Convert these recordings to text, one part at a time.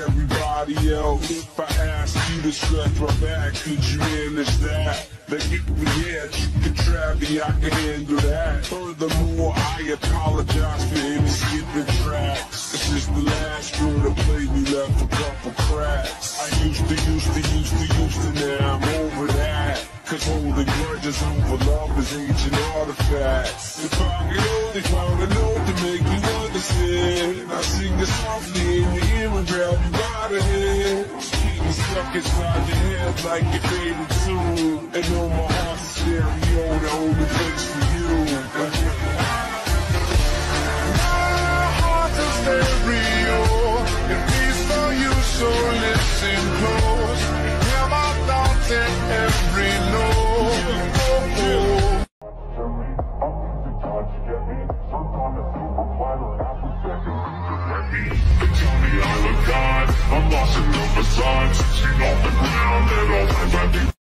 everybody else? If I asked you to stretch my back, could you manage that? Then give me head, you can trap me, I can handle that. Furthermore, I apologize for any skipping tracks. This is the last one to play me left a couple cracks. I used to, used to, used to, used to, now I'm over that. Cause holding grudges over love is ancient artifacts. If I could only find a note to make you understand, I sing it softly in your ear and grab you by the. Keep me stuck inside your head like your favorite tune. And know my heart's a stereo, the only place for you. My heart's stereo. It beats for you, so listen close. Hear my thoughts in every note. Facade Sitting on the ground at all times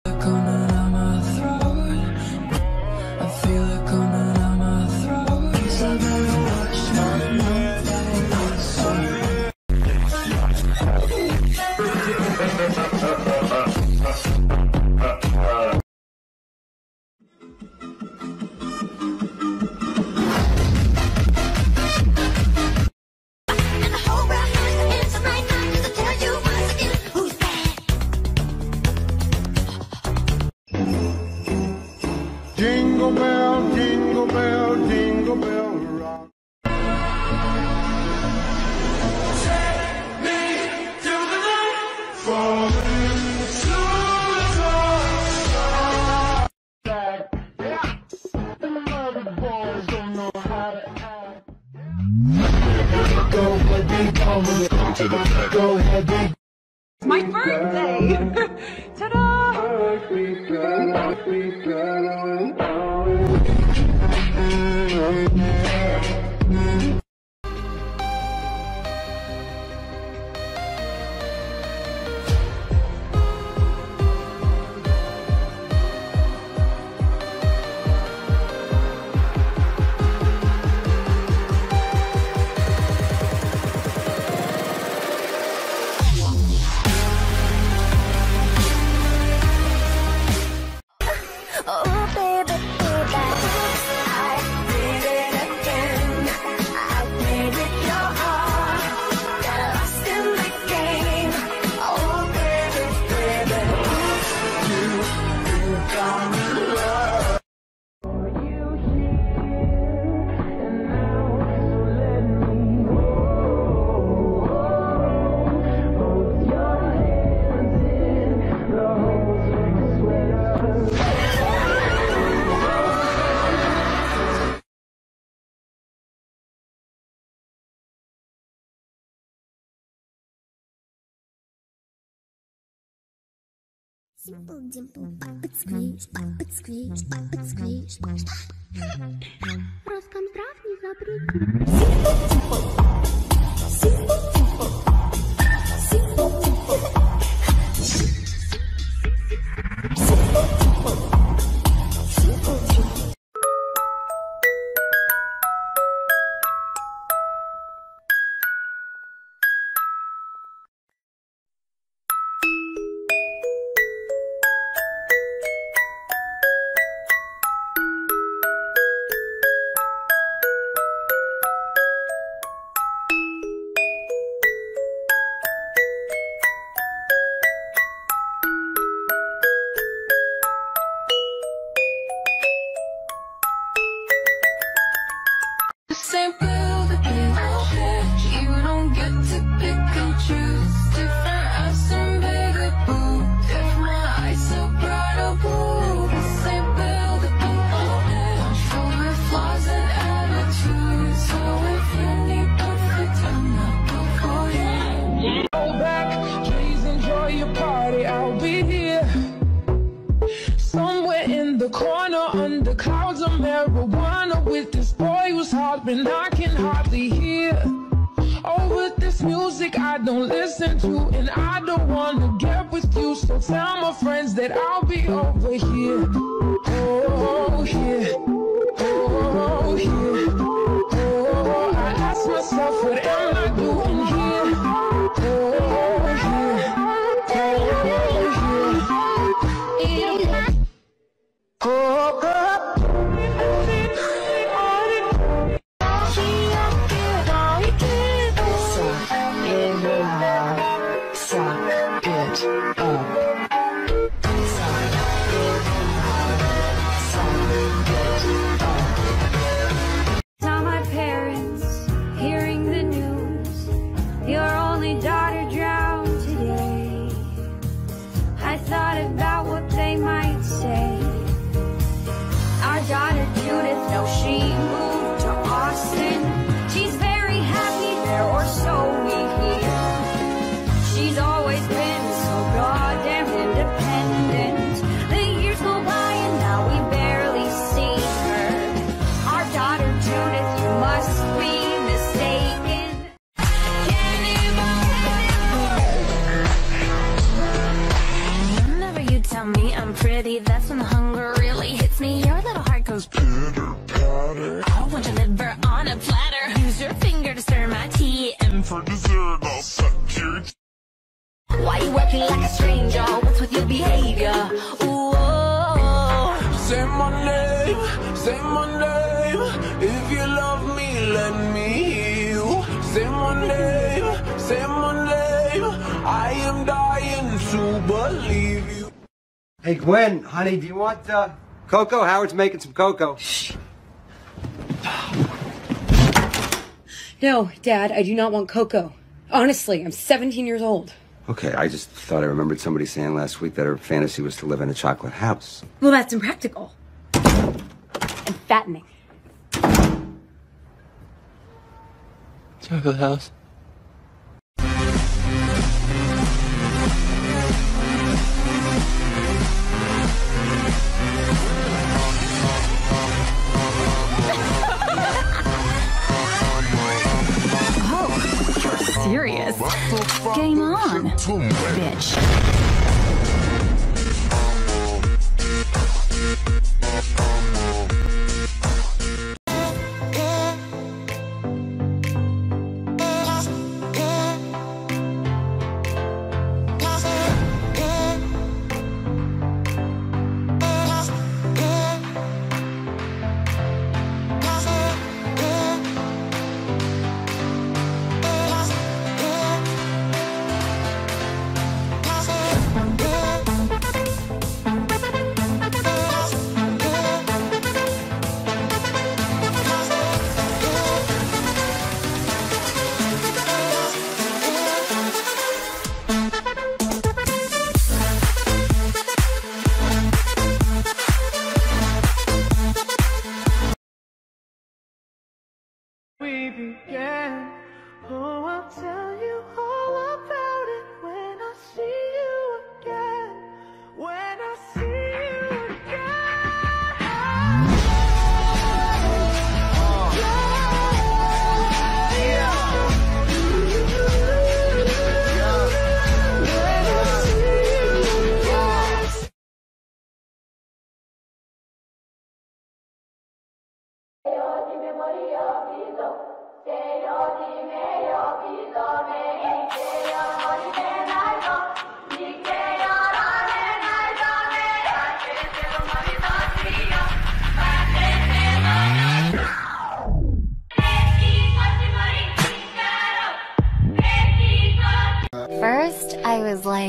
Симпл Димпл, папот сквиш, папот сквиш, папот сквиш, Роскомздрав не запретил. Симпл Димпл, don't wanna get with you. So tell my friends that I'll be over here. Behavior? Ooh, oh, Say my name, say my name. If you love me, let me hear you. Say my name, say my name. I am dying to believe you. Hey Gwen, honey, do you want uh, cocoa? Howard's making some cocoa. Shh. No, Dad, I do not want cocoa. Honestly, I'm 17 years old. Okay, I just thought I remembered somebody saying last week that her fantasy was to live in a chocolate house. Well, that's impractical. And fattening. Chocolate house. Game on, bitch.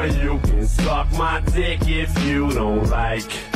Translate, so you. Can suck my dick if you don't like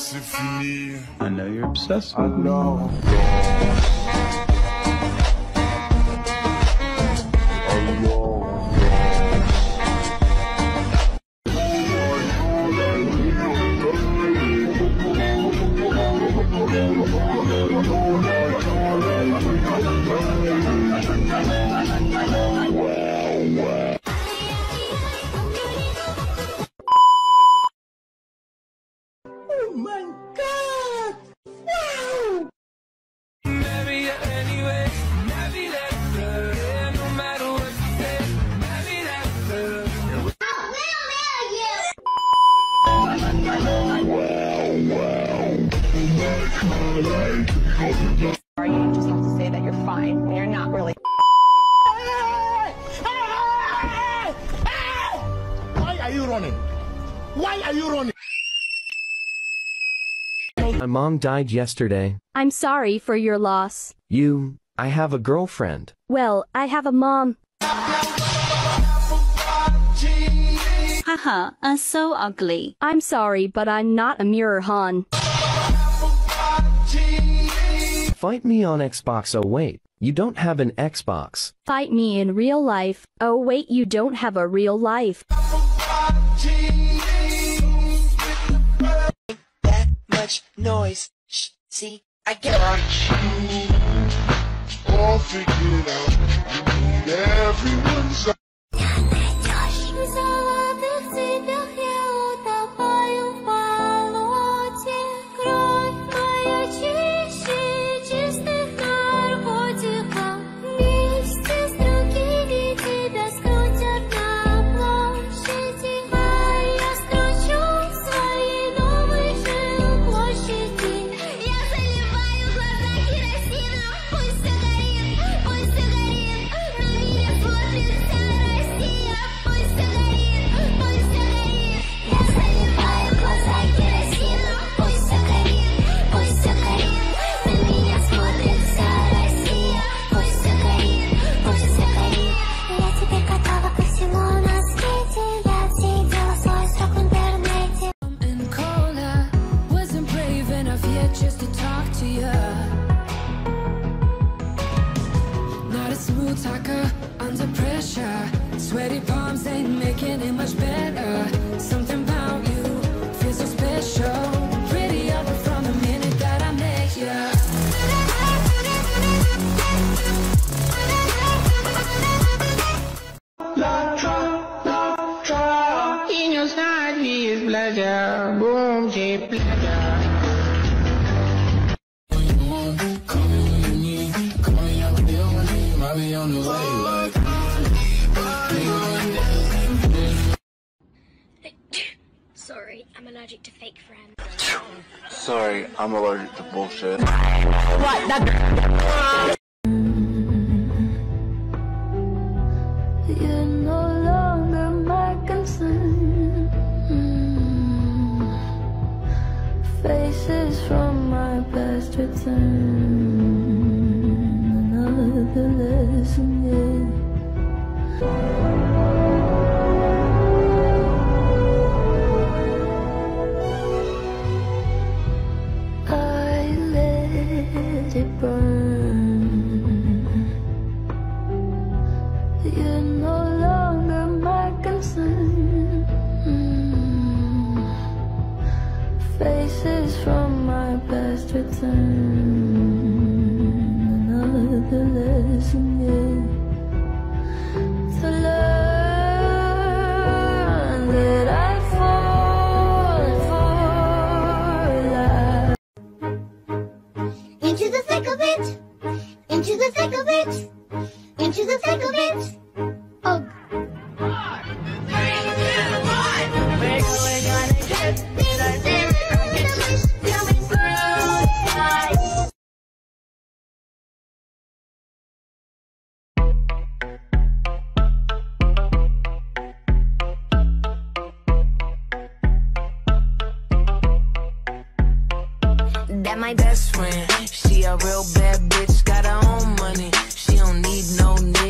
c'est fini. I know you're obsessed with Alors Or you just have to say that you're fine when you're not really. Why are you running? Why are you running? My mom died yesterday. I'm sorry for your loss. You, I have a girlfriend. Well, I have a mom. Haha, are so ugly. I'm sorry, but I'm not a mirror Han. Fight me on Xbox. Oh wait, you don't have an Xbox. Fight me in real life. Oh wait, you don't have a real life. that much noise. Shh, see, I get All figured out. I need everyone's Sorry, I'm allergic to fake friends. Sorry, I'm allergic to bullshit. You're no longer my concern. Mm. Faces from my past return. Faces from my past return. that my best friend. She a real bad bitch, got her own money. She don't need no nigga.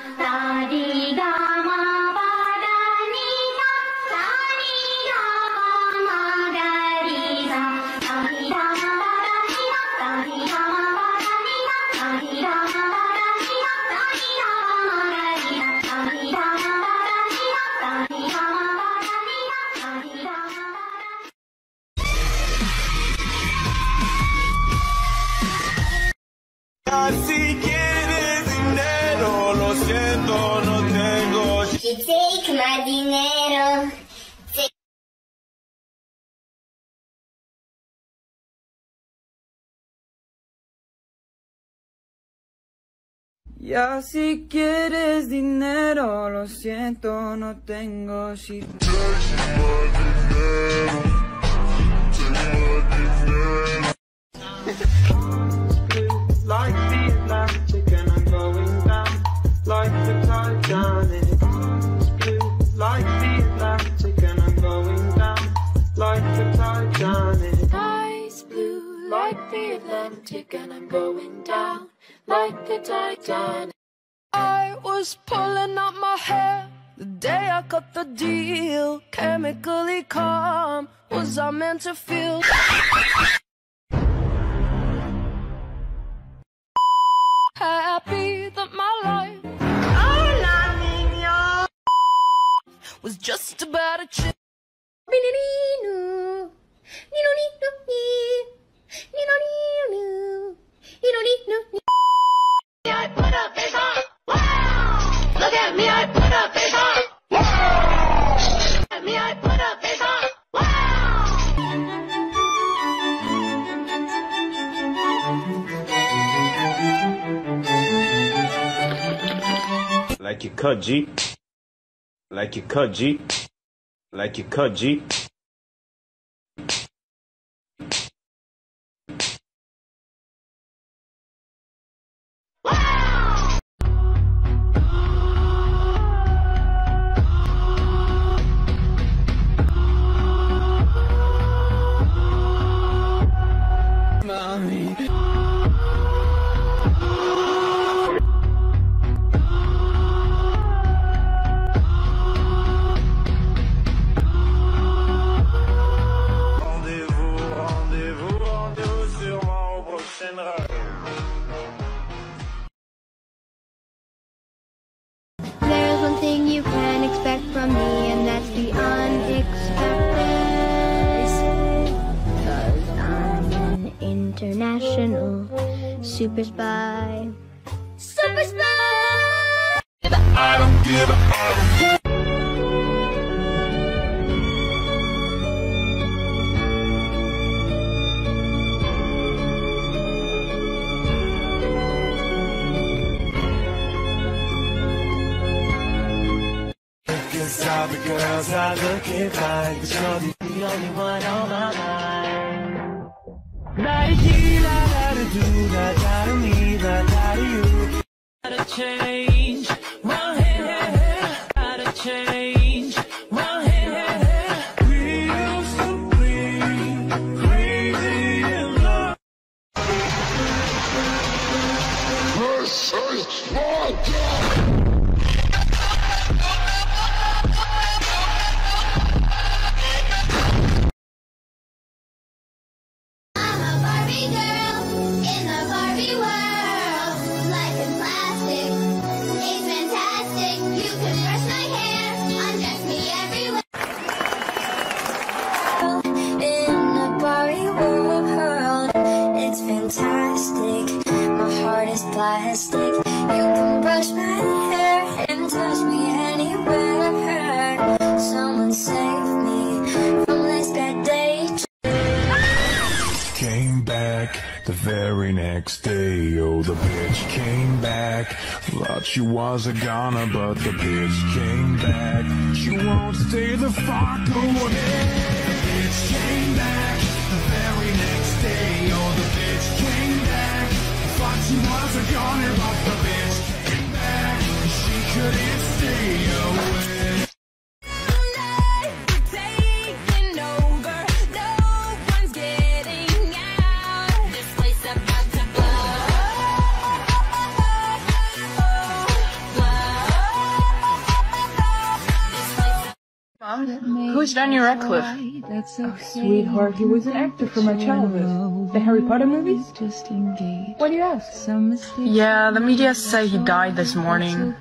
dinero. Ya si quieres dinero, lo siento, no tengo si the Atlantic and I'm going down like the Titanic. I was pulling out my hair the day I got the deal. Chemically calm, was I meant to feel? cut G. Like you cut G. Like you cut G. Super Spy. Super Spy! I don't give a. All the girls are looking fine you're the only one on do that, that to me, that, that to you. Gotta change. How's it going? is Daniel Radcliffe? Oh, sweetheart, he was an actor for my childhood. The Harry Potter movies? Why do you ask? Yeah, the media say he died this morning.